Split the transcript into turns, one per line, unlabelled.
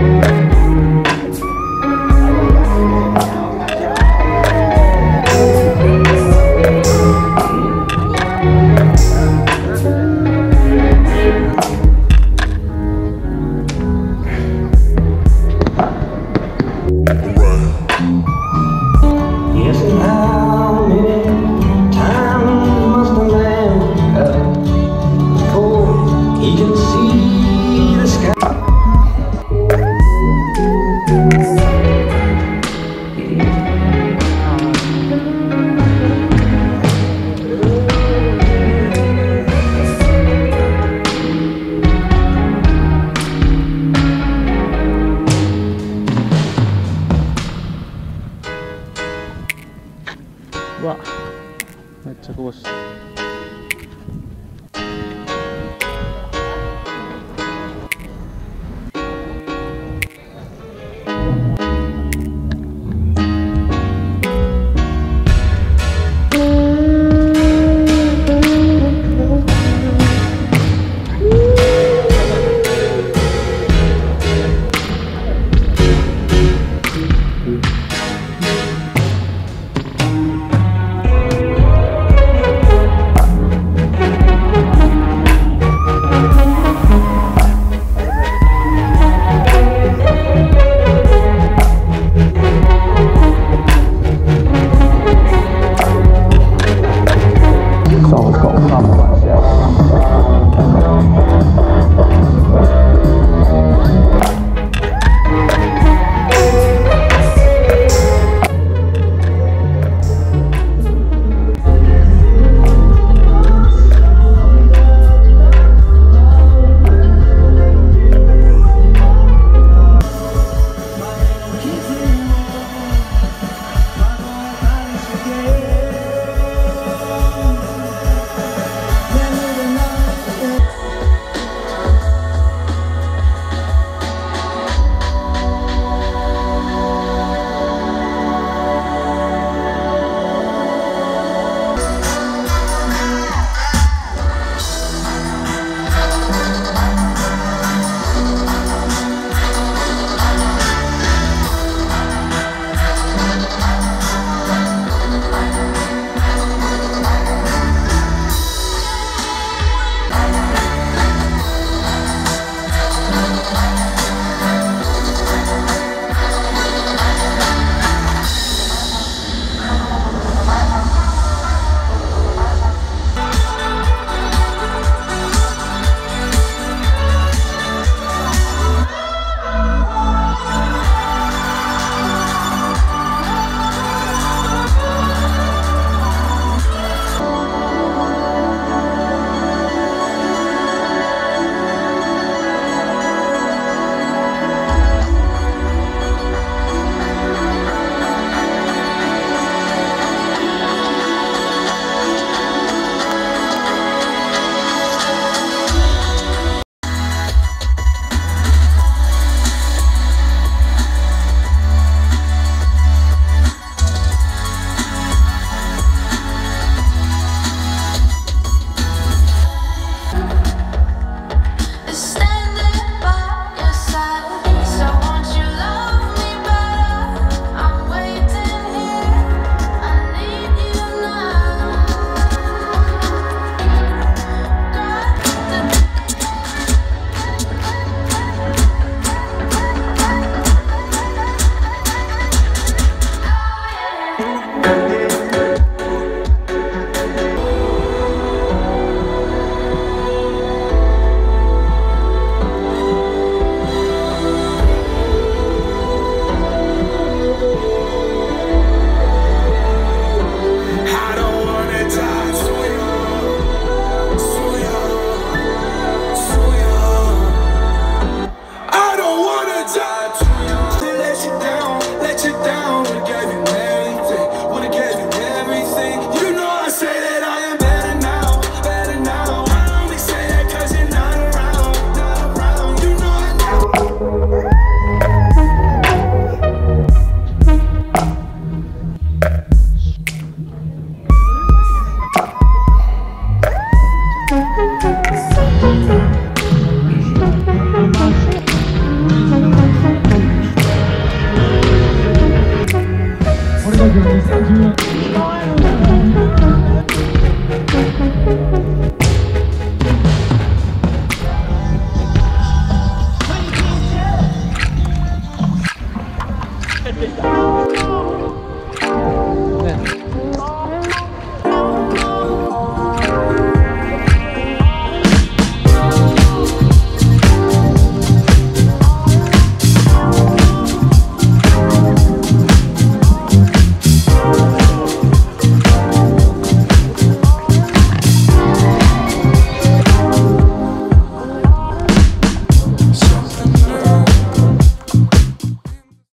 Thank you. আচ্ছা খুব